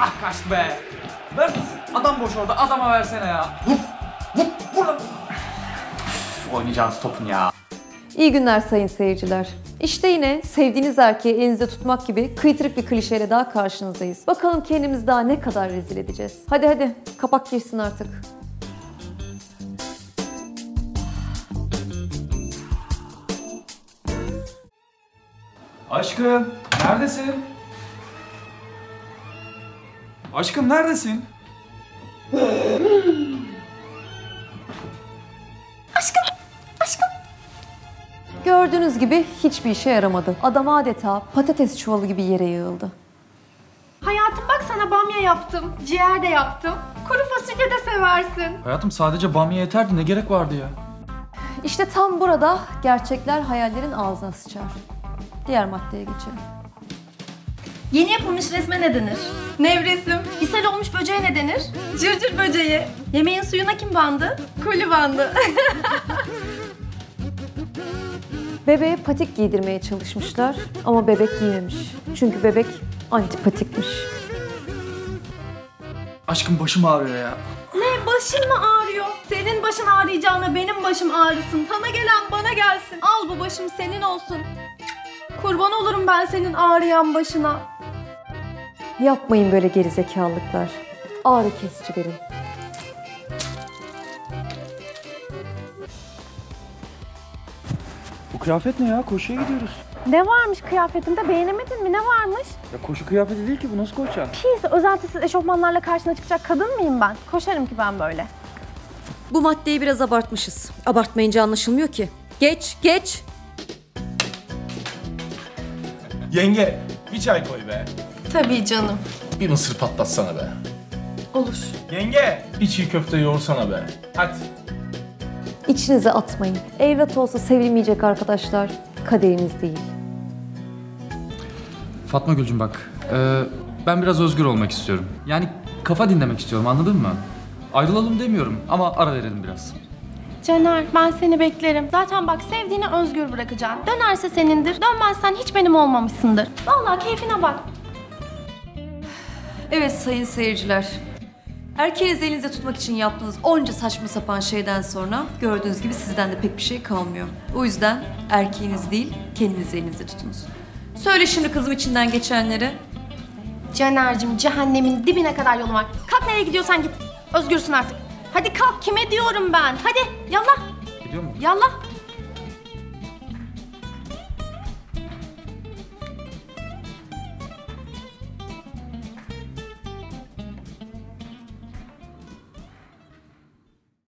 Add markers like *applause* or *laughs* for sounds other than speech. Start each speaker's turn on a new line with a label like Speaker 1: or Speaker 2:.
Speaker 1: Ah kaçtı be. Ver. Adam boş orada. Adama versene ya. Vur. Vur. Vur. Üf, Oynayacağınız topun ya.
Speaker 2: İyi günler sayın seyirciler. İşte yine sevdiğiniz erkeği elinizde tutmak gibi kıytırık bir klişeyle daha karşınızdayız. Bakalım kendimizi daha ne kadar rezil edeceğiz. Hadi hadi kapak girsin artık.
Speaker 1: Aşkım neredesin? Aşkım neredesin?
Speaker 2: Gördüğünüz gibi hiçbir işe yaramadı. Adam adeta patates çuvalı gibi yere yığıldı.
Speaker 3: Hayatım bak sana bamya yaptım. Ciğer de yaptım. Kuru fasulye de seversin.
Speaker 1: Hayatım sadece bamya yeterdi ne gerek vardı ya?
Speaker 2: İşte tam burada gerçekler hayallerin ağzına sıçar. Diğer maddeye geçelim.
Speaker 3: Yeni yapılmış resme ne denir? Nevresim. İshal olmuş böceğe ne denir? Cırcır böceği. Yemeğin suyuna kim bandı? Koli bandı. *laughs*
Speaker 2: Bebeğe patik giydirmeye çalışmışlar ama bebek giymemiş. Çünkü bebek antipatikmiş.
Speaker 1: Aşkım başım ağrıyor ya.
Speaker 3: ne başın mı ağrıyor? Senin başın ağrıyacağına benim başım ağrısın. Sana gelen bana gelsin. Al bu başım senin olsun. Kurban olurum ben senin ağrıyan başına.
Speaker 2: Yapmayın böyle gerizekalılıklar. Ağrı kesici verin.
Speaker 4: Bu kıyafet ne ya? Koşuya gidiyoruz.
Speaker 5: Ne varmış kıyafetinde beğenemedin mi? Ne varmış?
Speaker 4: Ya koşu kıyafeti değil ki bu nasıl koşacaksın?
Speaker 5: Pis, özentisiz eşofmanlarla karşına çıkacak kadın mıyım ben? Koşarım ki ben böyle.
Speaker 2: Bu maddeyi biraz abartmışız. Abartmayınca anlaşılmıyor ki. Geç, geç.
Speaker 6: Yenge bir çay koy be.
Speaker 3: Tabii canım.
Speaker 6: Bir mısır patlatsana be.
Speaker 3: Olur.
Speaker 6: Yenge bir çiğ köfte yoğursana be. Hadi.
Speaker 2: İçinize atmayın. Evlat olsa sevilmeyecek arkadaşlar. Kaderiniz değil.
Speaker 7: Fatma Gülcüm bak, e, ben biraz özgür olmak istiyorum. Yani kafa dinlemek istiyorum anladın mı? Ayrılalım demiyorum ama ara verelim biraz.
Speaker 3: Caner ben seni beklerim. Zaten bak sevdiğini özgür bırakacaksın. Dönerse senindir. Dönmezsen hiç benim olmamışsındır. Vallahi keyfine bak.
Speaker 2: Evet sayın seyirciler. Erkeğinizi elinizde tutmak için yaptığınız onca saçma sapan şeyden sonra gördüğünüz gibi sizden de pek bir şey kalmıyor. O yüzden erkeğiniz değil kendinizi elinizde tutunuz. Söyle şimdi kızım içinden geçenleri.
Speaker 3: Caner'cim cehennemin dibine kadar yolum var. Kalk nereye gidiyorsan git. Özgürsün artık. Hadi kalk kime diyorum ben. Hadi yallah
Speaker 7: Gidiyor mu?
Speaker 3: yallah.